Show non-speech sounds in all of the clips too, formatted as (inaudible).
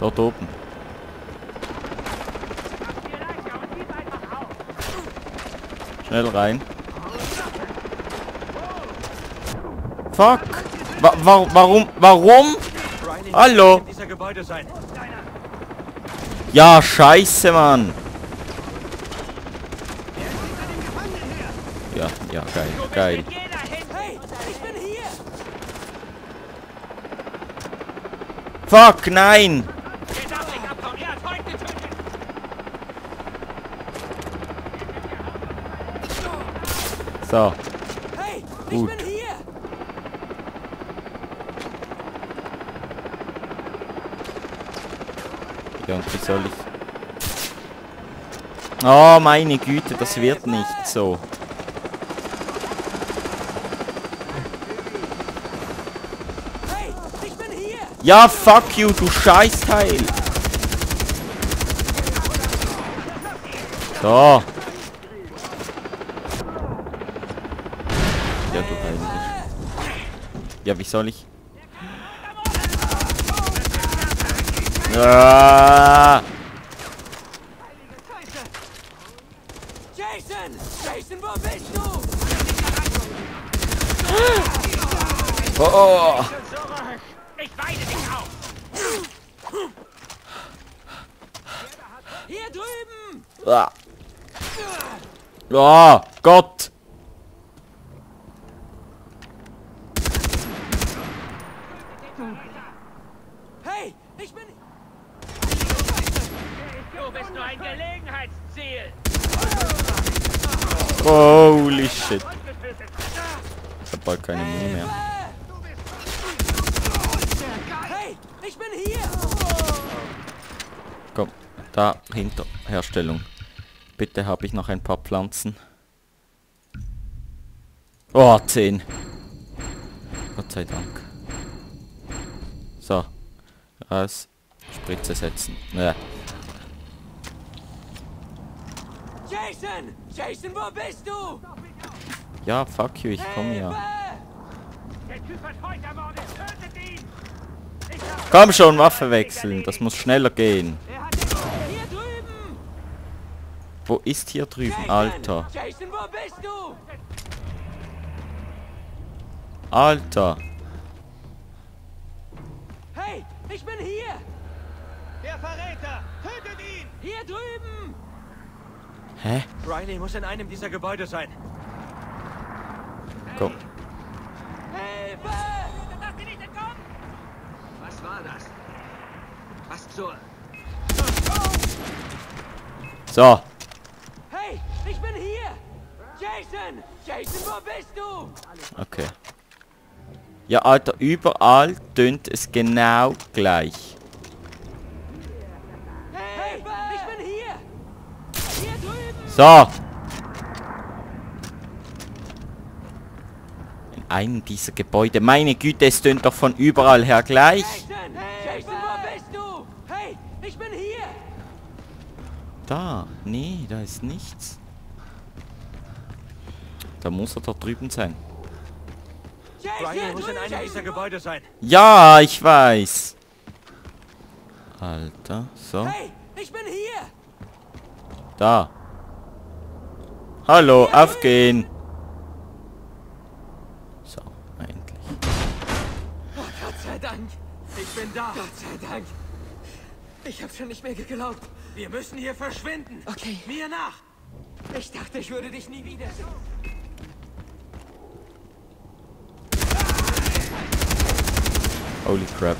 Dort oben. Schnell rein. Fuck! Wa wa warum? Warum? Hallo? Ja, scheiße, Mann. Ja, ja, geil, geil. Fuck, nein! So. Gut. Ja, und wie soll ich... Oh, meine Güte, das wird nicht so. Ja, fuck you, du Scheißteil. So. Ja, du eigentlich. Ja, wie soll ich... Ah. Jason! Jason, wo bist du? Oh, oh. Ich weide dich auf! Hier drüben! Ah. Oh, Gott. Hey, ich bin... Du bist nur ein Gelegenheitsziel! Holy shit. Ich hab bald keine Mühe mehr. Hey, ich bin hier! Komm, da hinter Herstellung. Bitte habe ich noch ein paar Pflanzen. Oh, 10. Gott sei Dank. Raus. Spritze setzen. Ja. Jason! Jason, wo bist du? ja, fuck you, ich komme ja. Komm schon, Waffe wechseln. Das muss schneller gehen. Wo ist hier drüben! Alter? Alter. Ich bin hier! Der Verräter! Tötet ihn! Hier drüben! Hä? Riley muss in einem dieser Gebäude sein. Komm. Hilfe! Lass sie nicht entkommen! Was war das? Was zur... So. Ja, Alter, überall tönt es genau gleich. Hey, ich bin hier! Hier! So. In einem dieser Gebäude. Meine Güte, es tönt doch von überall her gleich. Hey! Da. Nee, da ist nichts. Da muss er dort drüben sein. Riley Jason! muss in einem dieser Gebäude sein. Ja, ich weiß. Alter, so. Hey, ich bin hier! Da. Hallo, aufgehen. So, endlich. Gott sei Dank! Ich bin da. Gott sei Dank! Ich hab schon nicht mehr geglaubt. Wir müssen hier verschwinden. Okay, Mir nach. ich dachte, ich würde dich nie wiedersehen. Holy crap.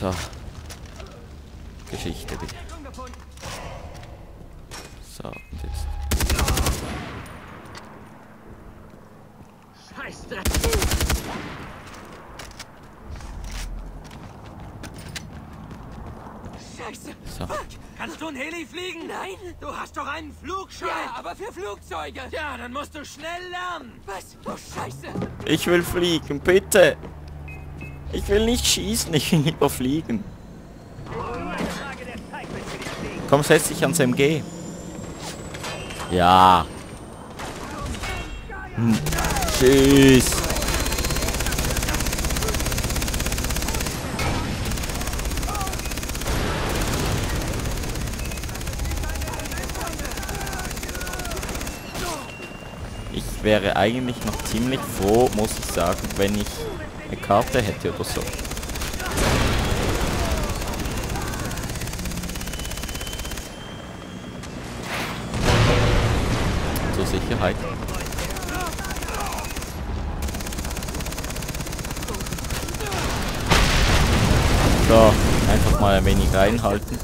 So. Geschichte bitte. So, und jetzt. Scheiße. Scheiße! So. Fuck! Kannst du ein Heli fliegen? Nein! Du hast doch einen Flugschein. Ja, aber für Flugzeuge! Ja, dann musst du schnell lernen. Was? Oh, Scheiße! Ich will fliegen, bitte. Ich will nicht schießen, ich will lieber fliegen. Komm, setz dich ans MG. Ja. Hm. Tschüss. ich wäre eigentlich noch ziemlich froh, muss ich sagen, wenn ich eine Karte hätte oder so. Zur Sicherheit. So, einfach mal ein wenig reinhalten.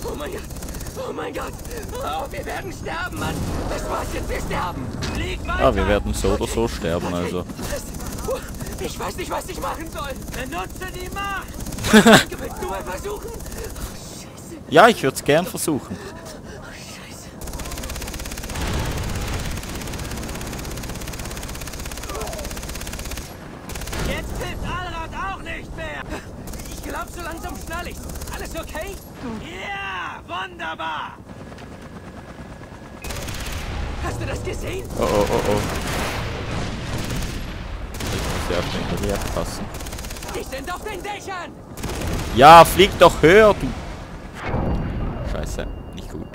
Oh mein Gott. Oh wir werden sterben, Mann. Das war's jetzt. Wir sterben. Flieg weiter. Ja, wir werden so oder so sterben, also. Das, oh, ich weiß nicht, was ich machen soll. Benutze die Macht. (laughs) Willst du mal versuchen? Oh, Scheiße. Ja, ich würde es gern versuchen. Oh, Scheiße. Jetzt hilft Allrad auch nicht mehr. Ich glaube, so langsam schnall ich's. Alles okay? Ja, wunderbar. Hast du das gesehen? Oh, oh, oh, oh. Ich muss ja auf den Heli aufpassen. Die sind auf den Dächern. Ja, flieg doch höher, du. Scheiße, nicht gut.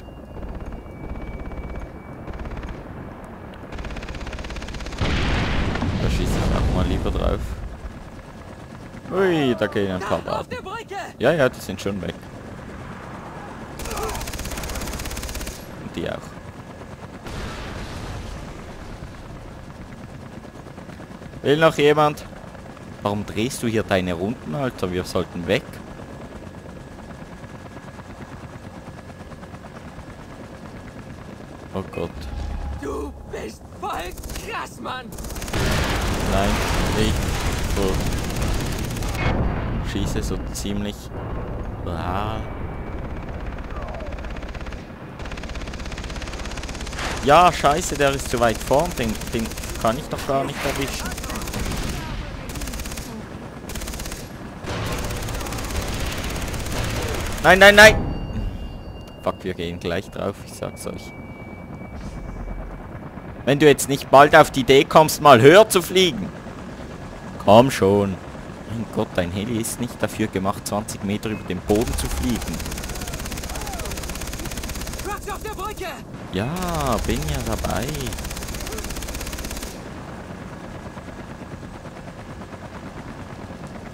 Da schieße ich auch mal lieber drauf. Ui, da gehen ein paar Da, auf Baden. der Brücke. Ja, ja, die sind schon weg. Die auch. Will noch jemand? Warum drehst du hier deine Runden, Alter? Wir sollten weg. Oh Gott. Du bist voll krass, Mann. Nein, nicht so. Schieße so ziemlich. Ah. Ja, scheiße, der ist zu weit vorn. Den, den kann ich doch gar nicht erwischen. Nein, nein, nein! Fuck, wir gehen gleich drauf, ich sag's euch. Wenn du jetzt nicht bald auf die Idee kommst, mal höher zu fliegen. Komm schon. Mein Gott, dein Heli ist nicht dafür gemacht, 20 Meter über den Boden zu fliegen. Auf der Brücke. Ja, bin ja dabei.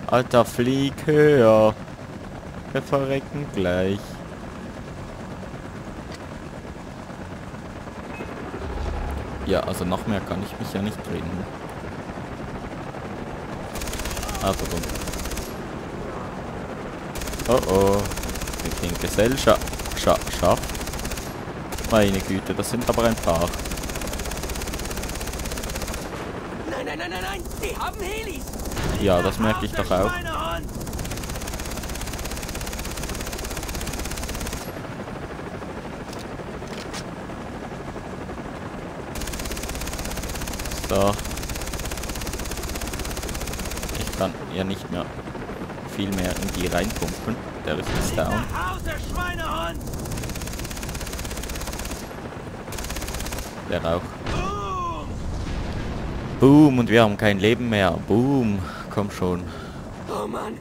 Alter, flieg höher. Wir verrecken gleich. Ja, also noch mehr kann ich mich ja nicht drehen. Also dann. Oh oh. Wir kriegen Gesellschaft. Scha Schaft. Meine Güte, das sind aber ein paar. Nein, nein, nein, nein, nein. Die haben Helis. Ja, das merke ich doch auch. So. Ich kann ja nicht mehr viel mehr in die reinpumpen. Der ist down. Nach Hause, Schweinehund. Der auch. Boom. Boom, und wir haben kein Leben mehr. Boom. Komm schon. Oh Mann.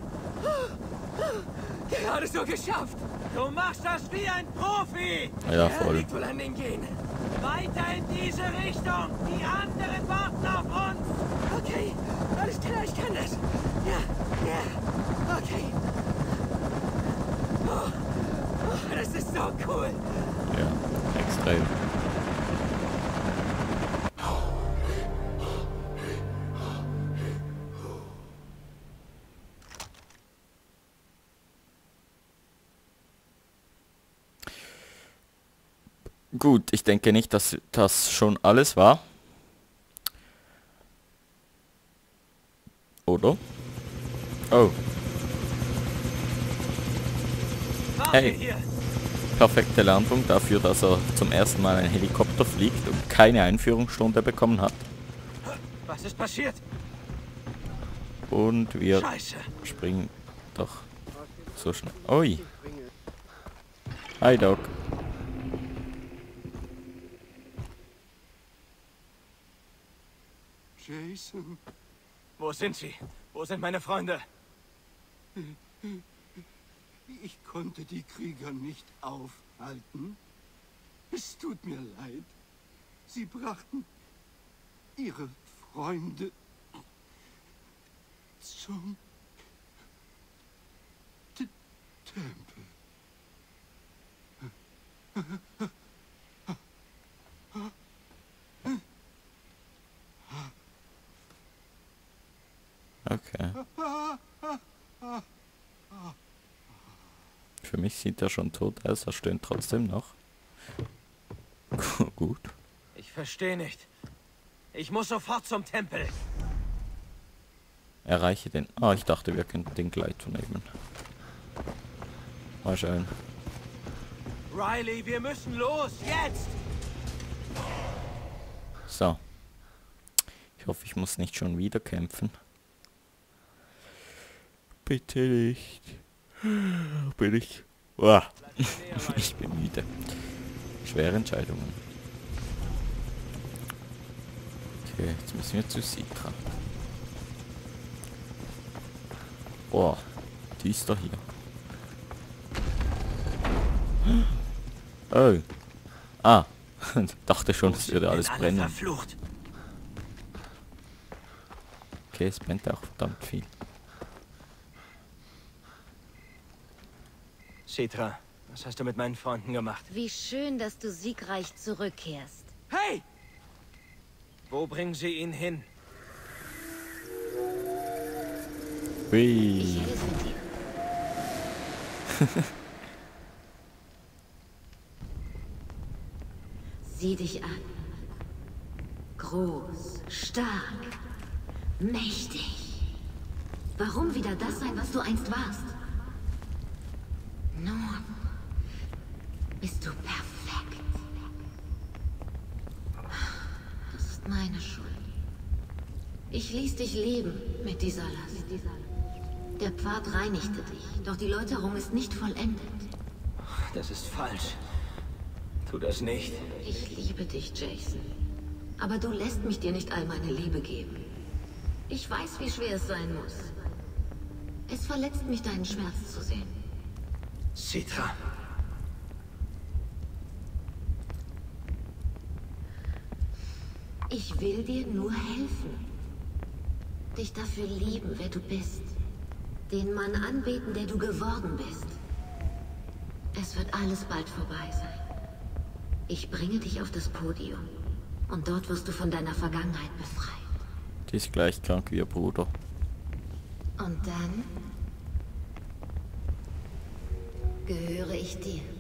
Gerade so geschafft. Du machst das wie ein Profi. Ja, Er voll. liegt wohl an den Gehen. Weiter in diese Richtung. Die anderen warten auf uns. Okay, alles klar, ich kann das. Ja, ja, okay. Oh, oh, das ist so cool. Ja, extrem. Gut, ich denke nicht, dass das schon alles war. Oder? Oh, Hey. perfekte Landung dafür, dass er zum ersten Mal einen Helikopter fliegt und keine Einführungsstunde bekommen hat. Was ist passiert? Und wir Scheiße. springen doch so schnell. Ui. Hi Doc. Jason, Wo sind sie? Wo sind meine Freunde? ich konnte die Krieger nicht aufhalten. Es tut mir leid. Sie brachten ihre Freunde zum T Tempel. Okay. Mich sieht er schon tot aus, er stöhnt trotzdem noch. (laughs) Gut. Ich verstehe nicht. Ich muss sofort zum Tempel. Erreiche den... Ah, ich dachte, wir könnten den Gleiter nehmen. Mal schauen. Riley, wir müssen los. Jetzt! So. Ich hoffe, ich muss nicht schon wieder kämpfen. Bitte nicht. Bin ich... Uah. (laughs) Ich bin müde. Schwere Entscheidungen. Okay, jetzt müssen wir zu Sika. Oh, die ist doch hier. (gasps) Oh. Ah. (laughs) Dachte schon, es würde alles Alle brennen. Okay, es brennt auch verdammt viel. Citra, was hast du mit meinen Freunden gemacht? Wie schön, dass du siegreich zurückkehrst. Hey! Wo bringen sie ihn hin? Ich Hui. helfe dir. (laughs) Sieh dich an. Groß, stark, mächtig. Warum wieder das sein, was du einst warst? Nun bist du perfekt. Das ist meine Schuld. Ich ließ dich leben mit dieser Last. Der Pfad reinigte dich, doch die Läuterung ist nicht vollendet. Das ist falsch. Tu das nicht. Ich liebe dich, Jason. Aber du lässt mich dir nicht all meine Liebe geben. Ich weiß, wie schwer es sein muss. Es verletzt mich, deinen Schmerz zu sehen. Citra. Ich will dir nur helfen. Dich dafür lieben, wer du bist. Den Mann anbeten, der du geworden bist. Es wird alles bald vorbei sein. Ich bringe dich auf das Podium. Und dort wirst du von deiner Vergangenheit befreit. Die ist gleich krank wie ihr Bruder. Und dann gehöre ich dir.